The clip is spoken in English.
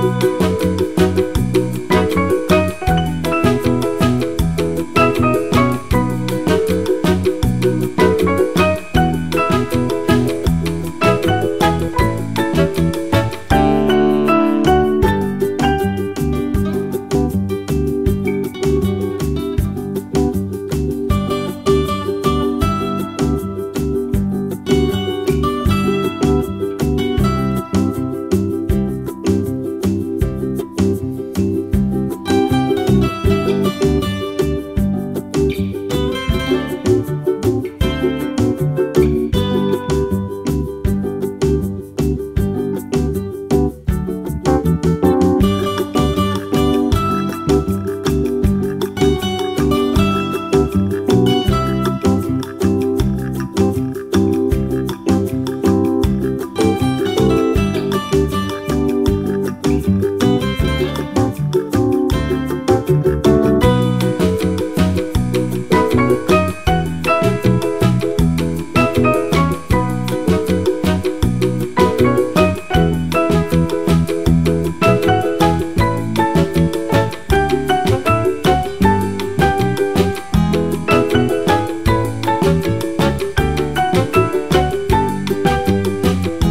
Música